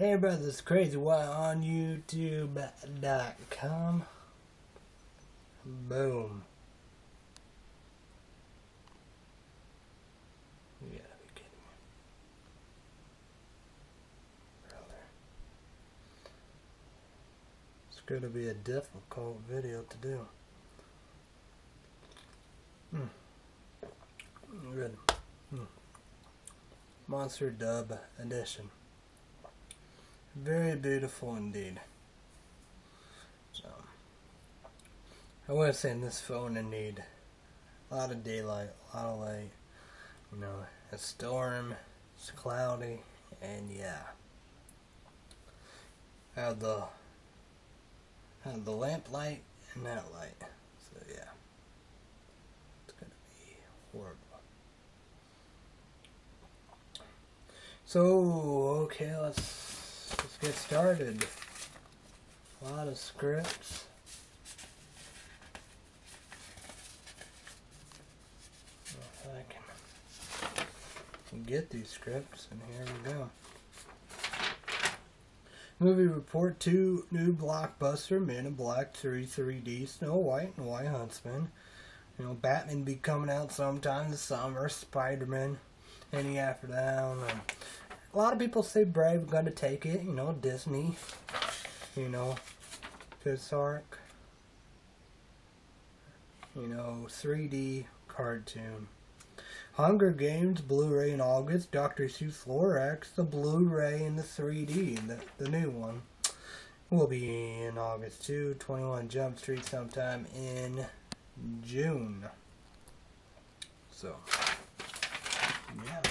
Hey brothers, crazy. Why on YouTube.com? Boom. It's gonna be a difficult video to do. Hmm. Good. Hmm. Monster Dub Edition. Very beautiful indeed. So, I was saying this phone in need. A lot of daylight, a lot of light. You know, a storm, it's cloudy, and yeah. I have the I have the lamp light and that light. So yeah. It's gonna be horrible. So okay, let's let's get started. A lot of scripts. If I can get these scripts, and here we go. Movie report two new blockbuster Men in Black 3 3D Snow White and White Huntsman. You know, Batman be coming out sometime this summer. Spider Man any after that. I don't know. A lot of people say Brave gonna take it. You know, Disney. You know, Pixar. You know, 3D cartoon. Hunger Games Blu-ray in August. Dr. Seuss Lorax, the Blu-ray and the 3D, the, the new one, will be in August too. 21 Jump Street sometime in June. So, yeah.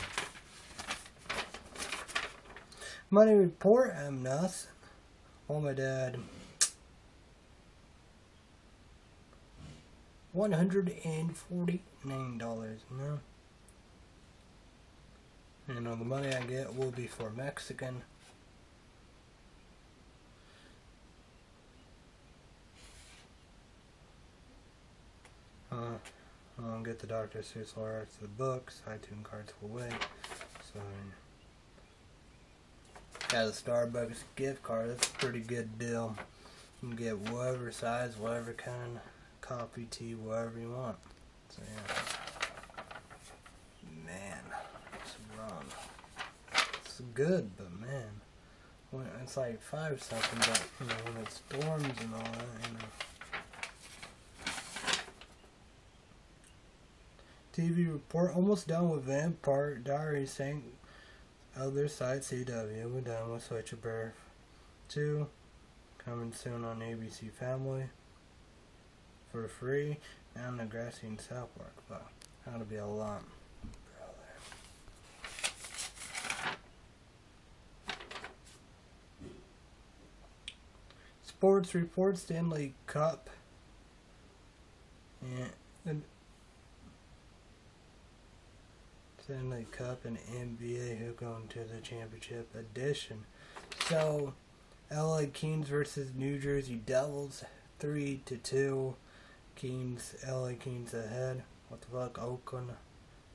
Money report, I'm nothing. Oh my dad. One hundred and forty-nine dollars. No. You know the money I get will be for Mexican. Uh, I'll get the Dr. Seuss Lorax the books. iTunes cards will wait. So. Got a Starbucks gift card. That's a pretty good deal. You can get whatever size, whatever kind, of coffee, tea, whatever you want. So yeah. Man, it's wrong. It's good, but man, when it's like five something. But you know, when it storms and all that, you know. TV report almost done with Vampire Diaries saying other side CW. We're done with Switched at Birth 2. Coming soon on ABC Family. For free. And Degrassi and South Park. But that'll be a lot. Sports report Stanley Cup. And Stanley Cup and NBA who go into the championship edition. So, LA Kings versus New Jersey Devils, three to two. Kings, LA Kings ahead. What the fuck, Oklahoma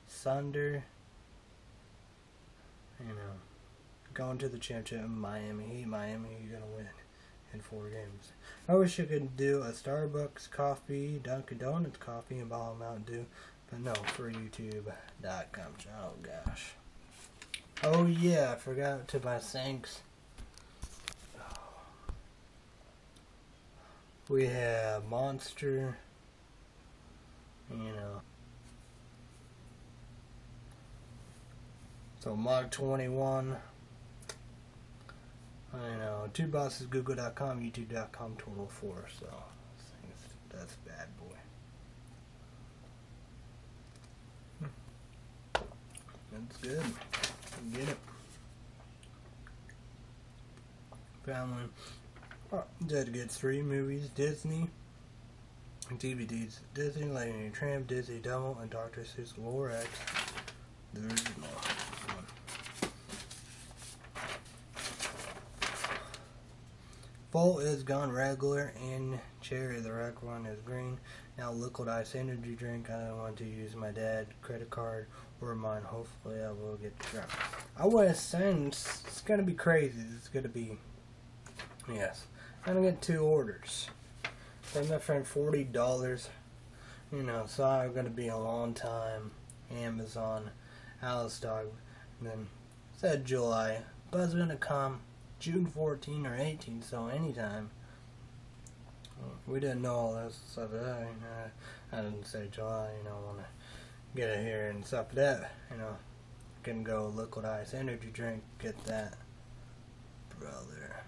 Thunder. You know, going to the championship. Miami Heat, Miami, you're gonna win in four games. I wish you could do a Starbucks coffee, Dunkin' Donuts coffee, and bottle Mountain Dew. No, for YouTube.com. Oh gosh. Oh yeah, I forgot to buy sinks. We have Monster. You know. So Mach 21. I know. Two bosses, Google.com, YouTube.com, total four. So that's bad boy. That's good. Get it. Family. Oh, Dead gets three movies. Disney. DVDs. Disney, Lightning Tramp, Disney Devil, and Dr. Seuss Lorax. The original one. Full is gone regular and cherry. The regular one is green. Now liquid ice energy drink. I don't want to use my dad credit card for mine. Hopefully, I will get drunk. I was saying it's, it's gonna be crazy. It's gonna be yes. I'm gonna get two orders. Send my friend forty dollars. You know, so I'm gonna be a long time Amazon dog. And then said July, but it's gonna come June 14 or 18, so anytime. We didn't know all this stuff. That, I didn't say July, you know, want to get it here and stuff that, you know, can go liquid ice energy drink, get that, brother.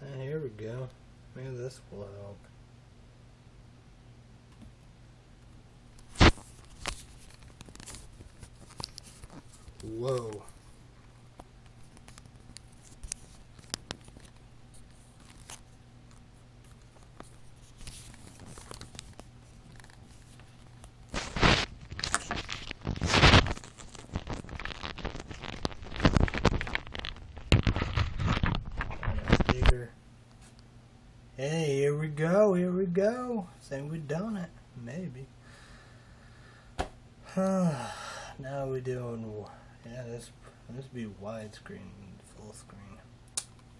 And here we go. Maybe this will help. Whoa. Hey, here we go, here we go. We've done it. Maybe. now we're doing, this be widescreen, full screen.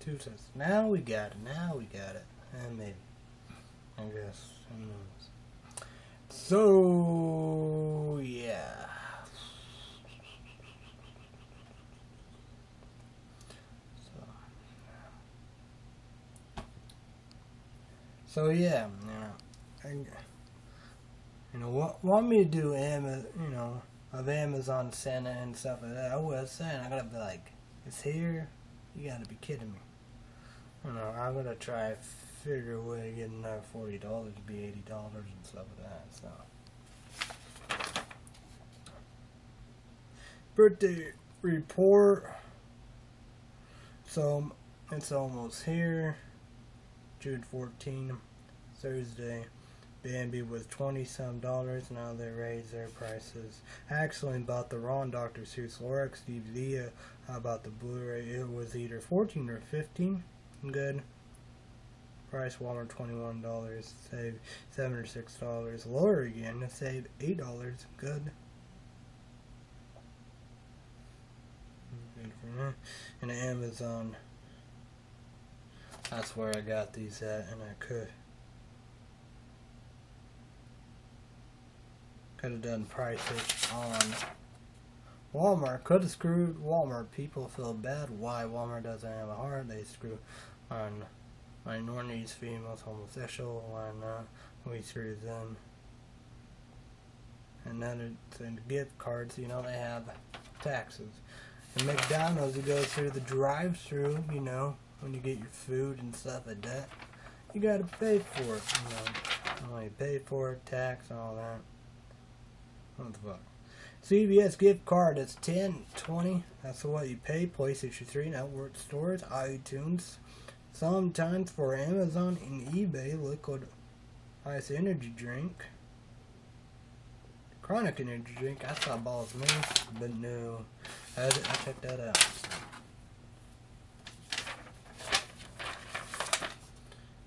Two sets. Now we got it, now we got it. And maybe. I guess, who knows. So, yeah. So, so yeah, know, I, you know, want, want me to do Amazon, you know, of Amazon Santa and stuff like that. I was saying, I gotta be like, it's here. You gotta be kidding me. You know, I'm gonna try figure a way to get another forty dollars to be eighty dollars and stuff like that. So, birthday report. So it's almost here. June 14, Thursday. Bambi was 20 some dollars. Now they raise their prices. Actually bought the wrong Dr. Seuss Lorax DVD. Uh, I bought the Blu-ray. It was either 14 or 15. Good. Price Walmart $21. Save 7 or $6. Lower again. Save $8. Good. Good for that. And Amazon. That's where I got these at, and I could. Could have done prices on Walmart. Could have screwed Walmart. People feel bad why Walmart doesn't have a heart. They screw on minorities, females, homosexual. Why not? We screw them. And then it's in gift cards, you know, they have taxes. And McDonald's, you go through the drive-through, you know, when you get your food and stuff like that. You gotta pay for it, you know. You pay for it, tax, all that. What the fuck? Gift card, That's 10 20 That's what you pay. PlayStation 3 network stores, iTunes. Sometimes for Amazon and eBay, liquid ice energy drink. Chronic energy drink, I thought balls me, but no. I, I checked that out.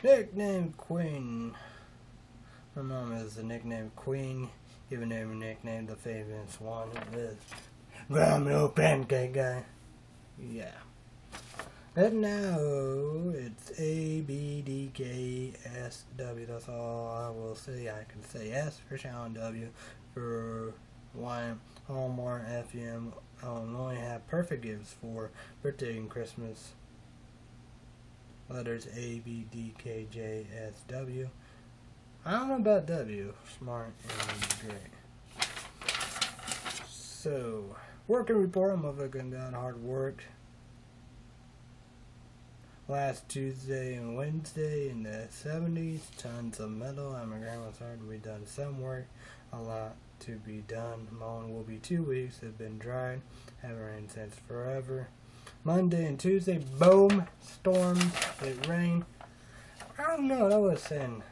Nickname Queen. My mom is the nickname Queen, even though nickname the famous one is Graham Pancake Guy. Yeah. And now it's A B D K S W. That's all I will say. I can say S for Sean W for Y Hallmark FM. Illinois have perfect gifts for birthday and Christmas. Letters A B D K J S W. I don't know about W. Smart and great. So, working report. I'm fucking done hard work. Last Tuesday and Wednesday in the 70s, tons of metal. At my grandma's hard. We done some work. A lot to be done. Mowing will be two weeks. It's been dry. Haven't rained since forever. Monday and Tuesday, boom, storms. It rained. I don't know. That was saying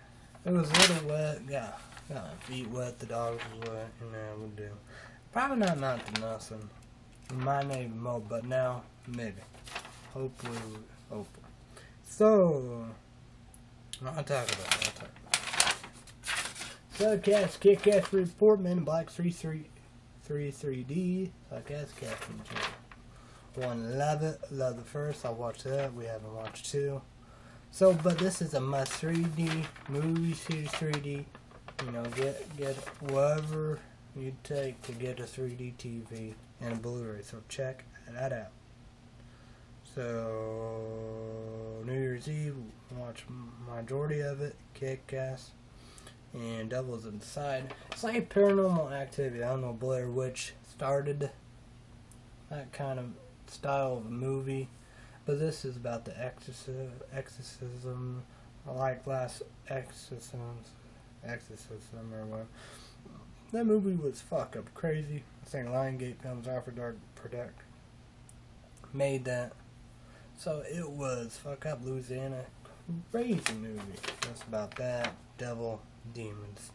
it was a little wet. Yeah, Uh, feet wet, the dogs was wet, and that would do. Probably not amount to nothing. My name Mo, but now maybe. Hopefully, hopefully. So, I'll talk about it. I'll talk about it. Subcast Kick-Ass Report, Men in Black 33D. Subcast Captain One, love it. Love the first. I watched that. We haven't watched two. So, but this is a must 3D movie series 3D. You know, get get whatever you take to get a 3D TV and a Blu-ray. So check that out. So New Year's Eve, watch majority of it, Kick-Ass, and Devils Inside. It's like Paranormal Activity. I don't know Blair Witch started that kind of style of movie, but this is about the exorcism. exorcism like last exorcisms, exorcism or what. That movie was fuck up crazy. I think Lionsgate Films After Dark Product made that. So it was fuck up Louisiana. Crazy movie. That's about that. Devil, demons.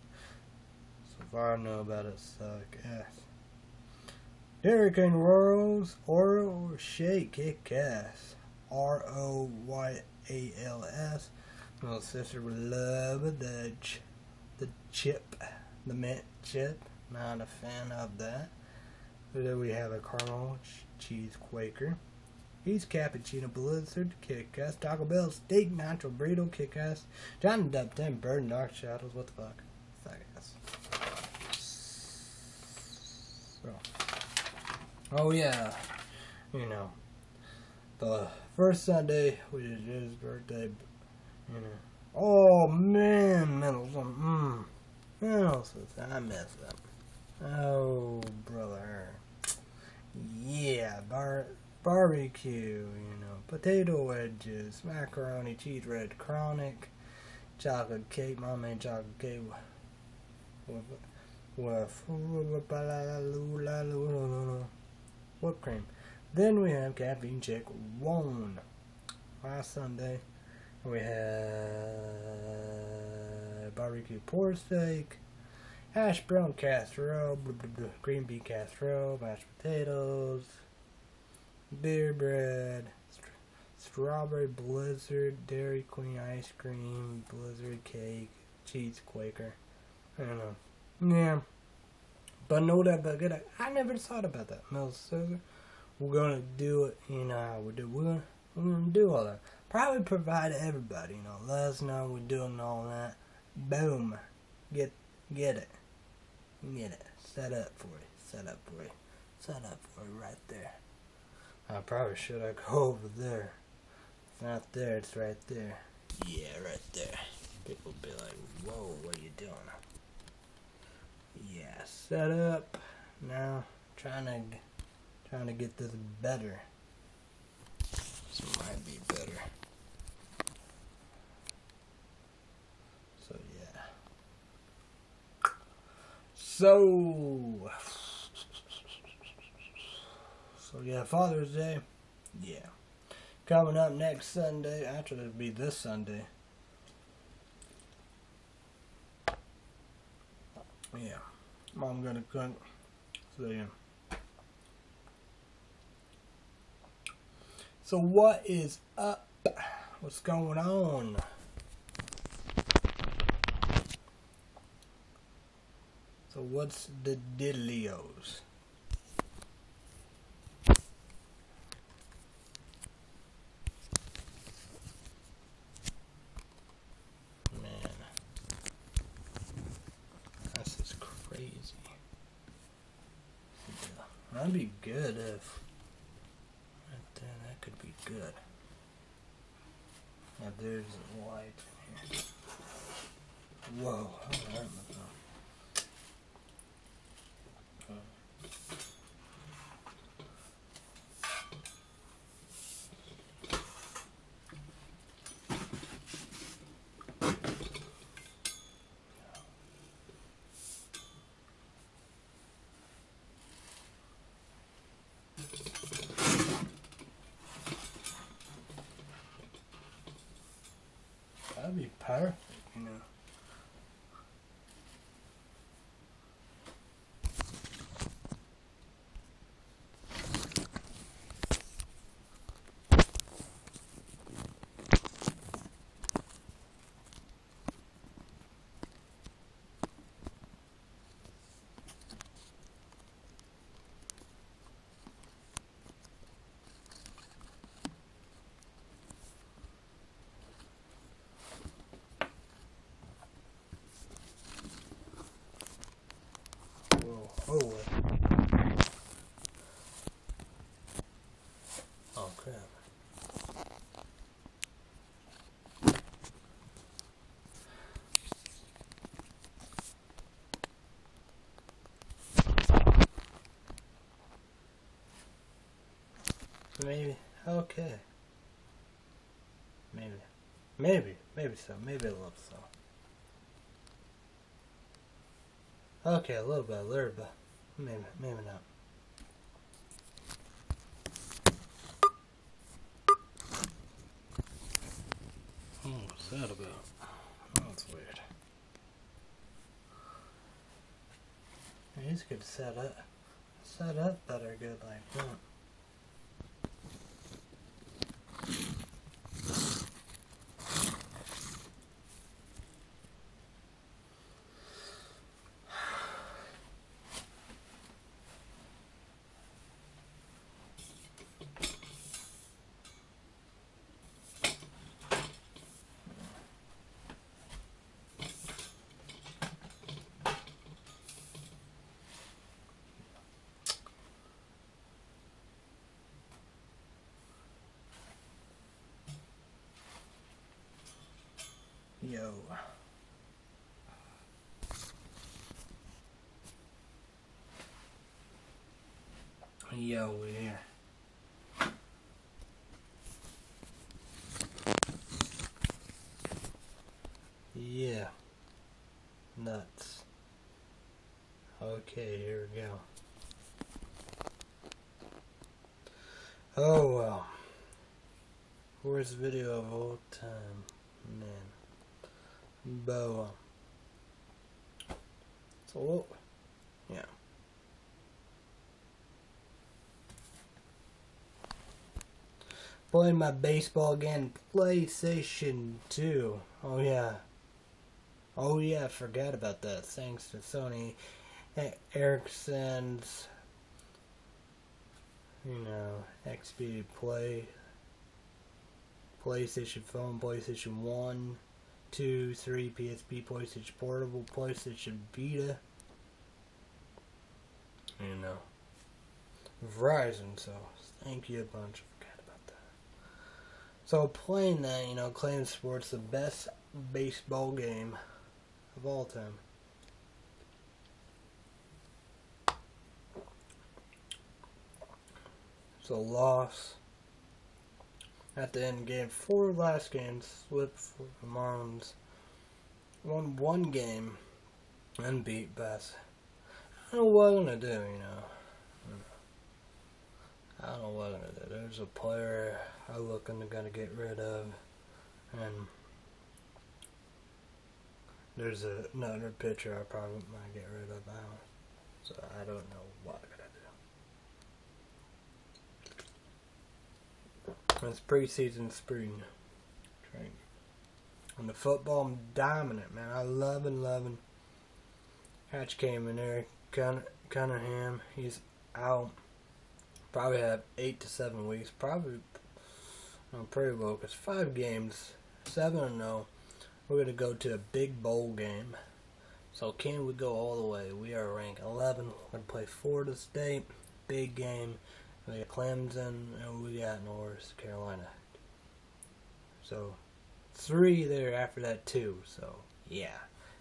So far I know about it, suck ass. And Rose, Oreo Shake Kick Ass. R O Y A L S. My little sister would love the, ch- the chip the mint chip. Not a fan of that. Then we have a caramel cheese Quaker. He's Cappuccino Blizzard, Kick-Ass, Taco Bell, Steak, Nacho Burrito, Kick-Ass, John Depp, Tim Burton, Dark Shadows, what the fuck? Ass. Oh yeah, you know, the first Sunday, which is his birthday, you know. Oh man, Mendelssohn, mmm. Else was I messed up? Oh, brother. Yeah, bar barbecue, you know, potato wedges, macaroni, cheese red chronic, chocolate cake, my man chocolate cake with, with, whipped cream. Then we have caffeine chick one. Last Sunday we had barbecue pork steak, hash brown casserole, blah, blah, blah, green bean casserole, mashed potatoes, beer bread, st- strawberry blizzard, Dairy Queen ice cream, blizzard cake, cheese Quaker. I don't know. Yeah. But know that, but good. I never thought about that. Mills Scissor. We're gonna do it. You know how we do. We're gonna, we're gonna do all that. Probably provide everybody. You know, let us know we're doing all that. Boom. Get get it. Get it. Set up for you. Set up for you. Set up for you right there. I probably should I go over there. It's not there, it's right there. Yeah, right there. People be like, whoa, what are you doing? Yeah, set up. Now, trying to, trying to get this better. This might be better. So, yeah. So, so yeah, Father's Day. Yeah. Coming up next Sunday. Actually, it'll be this Sunday. Yeah. Mom gonna cook. So yeah. So what is up? What's going on? So what's the crazy. That'd be good if right there. That could be good. Yeah, there's a light. Whoa! All right, That'd be perfect, Oh, oh crap. Maybe, okay. Maybe. Maybe, maybe so, maybe a little so. Okay, a little bit, a little bit. Maybe, maybe not. Oh, what's that about? Oh, that's weird. He's good set up. Set up better good like that. Yo. Yo, we're here. Yeah. Nuts. Okay, here we go. Oh well. Worst video of all time. Man. Boa. So, yeah. Playing my baseball again. PlayStation 2. Oh, yeah. Oh, yeah, I forgot about that. Thanks to Sony Ericsson's, you know, Xperia Play. PlayStation Phone, PlayStation 1, 2, 3, PSP, PlayStation Portable, PlayStation Vita. You know. Verizon, so thank you a bunch. So playing that, you know, Claim Sports the best baseball game of all time. So loss at the end game. Four last games, slipped for the Marlins. Won one game and beat Bass. I don't know what I'm gonna do, you know. I don't know what I'm gonna do. There's a player I'm looking to gonna get rid of, and there's a, another pitcher I probably might get rid of now. So I don't know what I'm gonna do. It's preseason spring training. On the football, I'm dominant, man. I love and loving. Hatch came in there. Cunningham, he's out. Probably have eight to seven weeks. Probably, I'm pretty low because five games, seven and no. We're gonna go to a big bowl game. So can we go all the way? We are ranked 11. We're gonna play Florida State, big game. We got Clemson and we got North Carolina. So three there after that too. So yeah,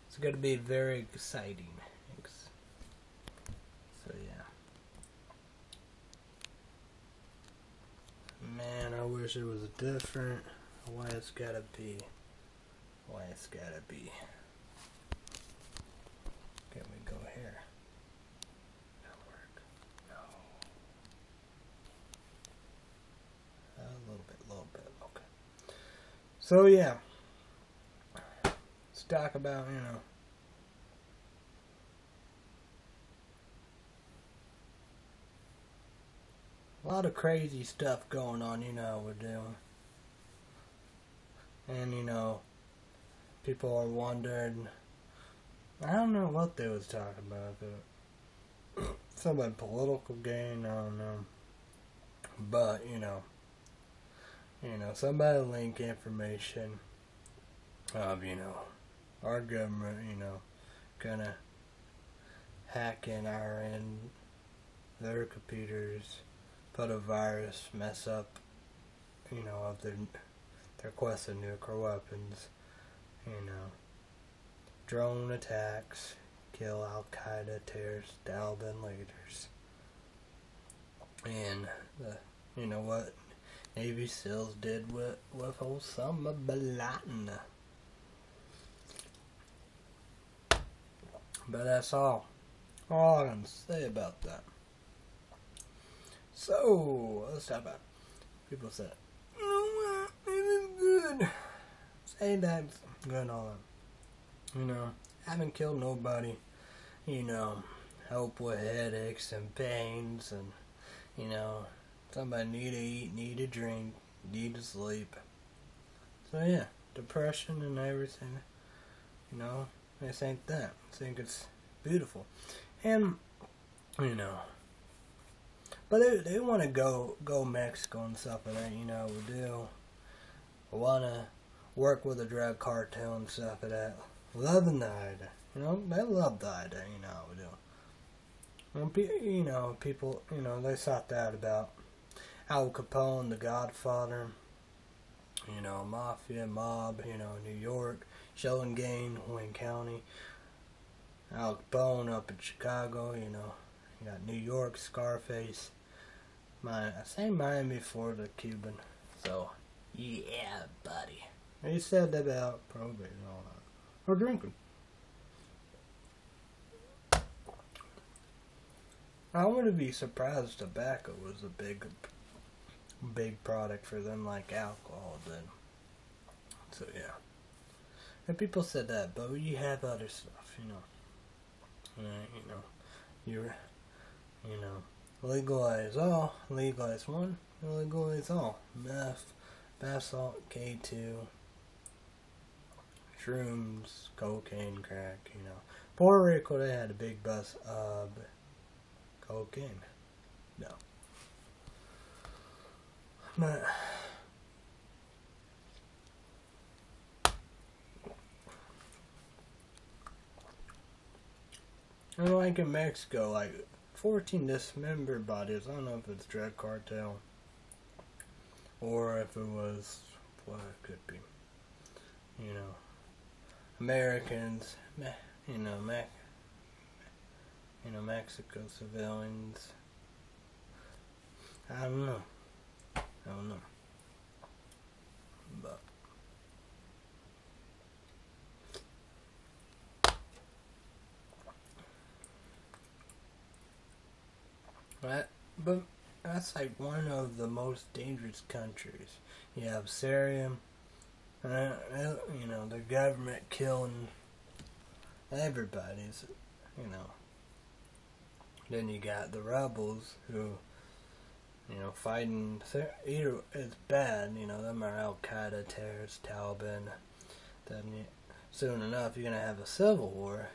it's gonna be very exciting. Ex- So yeah. Man, I wish it was different. Why it's gotta be. Why it's gotta be. Can we go here? That'll work. No. A little bit, a little bit. Okay. So yeah. Let's talk about, you know. Lot of crazy stuff going on, you know, we're doing. And, you know, people are wondering. I don't know what they was talking about, but something political gain, I don't know. But, you know, you know, somebody link information of, you know, our government, you know, gonna hack in our in their computers, put a virus, mess up, you know, of their their quest of nuclear weapons, you know, drone attacks, kill Al Qaeda terrorists, Taliban leaders, and the you know what Navy SEALs did with with Osama bin Laden. But that's all. All I can say about that. So let's talk about people said, "No, it is good." Saying that's good all that. You know, haven't killed nobody. You know, help with headaches and pains, and you know, somebody need to eat, need to drink, need to sleep. So yeah, depression and everything. You know, this ain't that. I think it's beautiful, and you know. But they they want to go go Mexico and stuff like that. You know, we do. Want to work with a drug cartel and stuff like that. Loving the idea. You know, they love the idea. You know, we do. When you know, people, you know, they thought that about Al Capone, the Godfather, you know, Mafia, Mob, you know, New York, Sheldon Gain, Wayne County, Al Capone up in Chicago, you know, you got New York, Scarface, my, I say Miami, Florida, Cuban, so, yeah, buddy. He said about probate and all that. Or drinking. I wouldn't be surprised tobacco was a big, big product for them like alcohol did. So yeah. And people said that, but you have other stuff, you know. Uh, you know, you're, you know, legalize all, legalize one, legalize all. Meth, bath salt, K2, shrooms, cocaine, crack, you know. Puerto Rico, they had a big bus of cocaine. No. But, and like in Mexico, like 14 dismembered bodies. I don't know if it's drug cartel or if it was what it could be. You know, Americans, you know, Mac, you know, Mexico civilians. I don't know. I don't know. But. But, but that's like one of the most dangerous countries. You have Syria, uh, you know, the government killing everybody's, you know. Then you got the rebels who, you know, fighting. Either it's bad, you know, them are Al Qaeda terrorists, Taliban. Then you, soon enough, you're gonna have a civil war,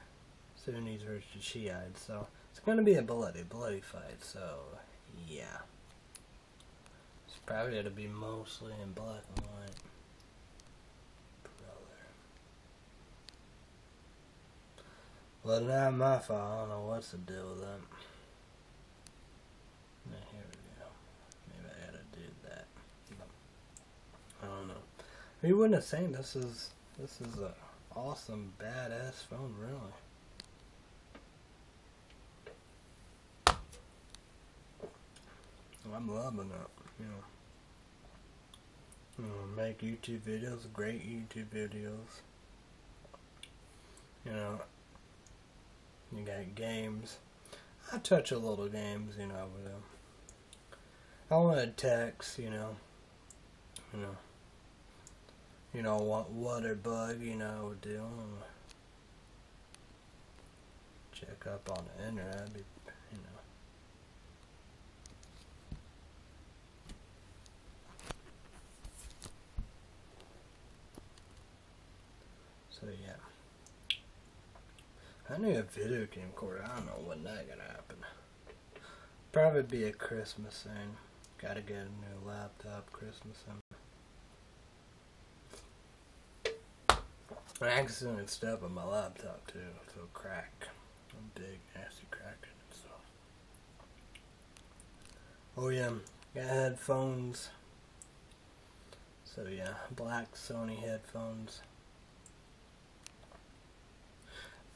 Sunnis versus Shiites. So it's gonna be a bloody, bloody fight. So yeah, it's probably gonna be mostly in black and white. Well, not my fault. I don't know what's the deal with. Now, here we go. Maybe I gotta do that. I don't know. You wouldn't have seen this is this is a awesome badass phone, really. I'm loving it. You know. You know, make YouTube videos, great YouTube videos. You know, you got games. I touch a little games, you know, with them. I want to text, you know, you know, you know what water bug, you know, do. Check up on the internet, be, you know. So yeah. I need a video camcorder. I don't know when that gonna happen. Probably be a Christmas thing. Gotta get a new laptop Christmas thing. I accidentally step on my laptop too, so crack. A big nasty crack in it, so. Oh yeah, got headphones. So yeah, black Sony headphones.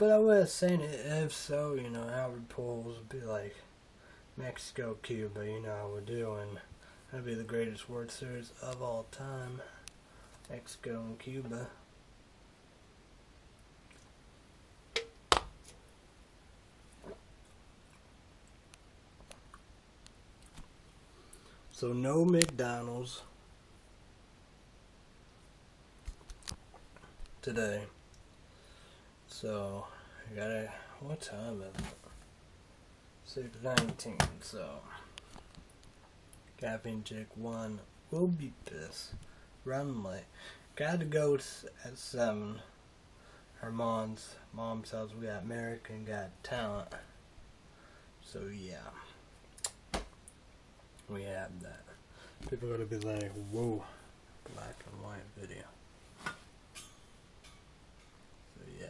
But I was saying, if so, you know, Albert Pujols would be like Mexico, Cuba, you know, we're doing. That'd be the greatest World Series of all time. Mexico and Cuba. So no McDonald's today. So I gotta what time is it? Six nineteen, so caffeine chick one will be pissed. Run. Gotta go at seven. Her mom's mom's house we got American Got Talent. So yeah we have that. People are gonna be like, whoa, black and white video. So yeah.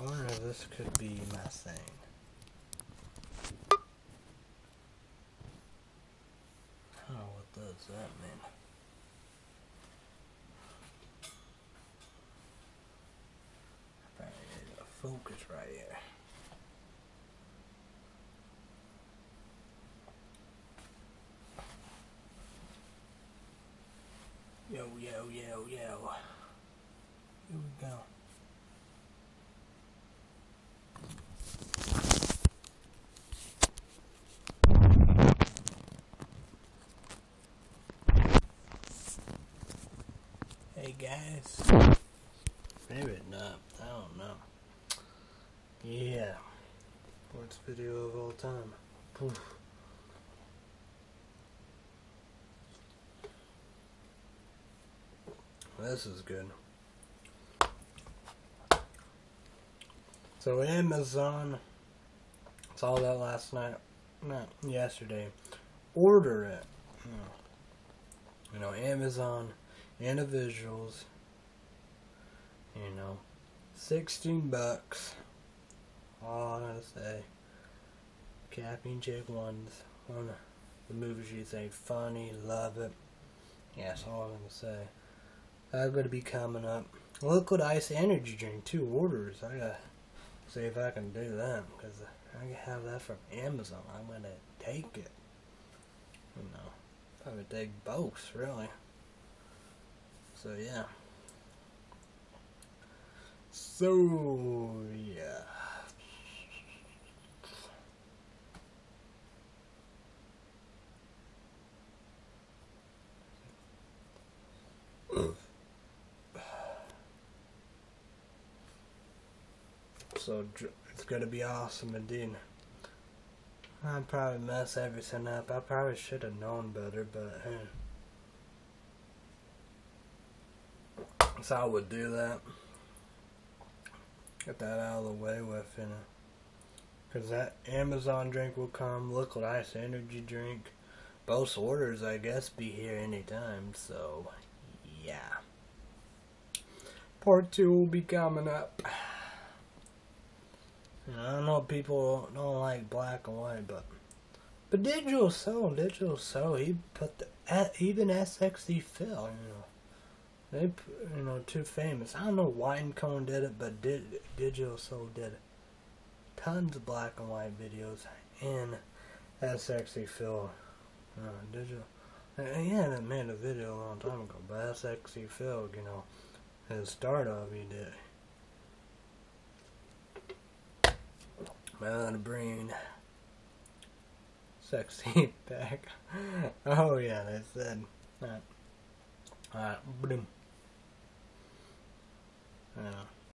I wonder if this could be my thing. Oh, what does that mean? focus right here. Yo, yo, yo, yo. Here we go. Maybe not. I don't know. Yeah. Worst video of all time. Poof. This is good. So Amazon saw that last night, not yesterday. Order it. Hmm. You know, Amazon individuals. You know, sixteen bucks all I gotta say. Caffeine Chick one's one the movies you say funny, love it. Yeah, that's all I'm gonna say. I'm gonna be coming up. Liquid Ice Energy Drink, two orders. I gotta see if I can do that because I can have that from Amazon. I'm gonna take it. You know, probably take both, really. So yeah. So yeah. so it's gonna be awesome indeed. I'd probably mess everything up. I probably should have known better, but hey. So I would do that. Get that out of the way with, you know. Because that Amazon drink will come, liquid ice energy drink. Both orders, I guess, be here anytime, so yeah. Part 2 will be coming up. I know people don't like black and white, but but Digital Soul, Digital Soul, he put the even SXE Phil, you know, they you know too famous. I don't know why Cone did it, but did Digital Soul did tons of black and white videos in SXE Phil. Uh, digital, he hadn't made a video a long time ago, but SXE Phil, you know, the start of he did. My brain. Sexy back. Oh yeah, they said that. Alright, boom. Yeah.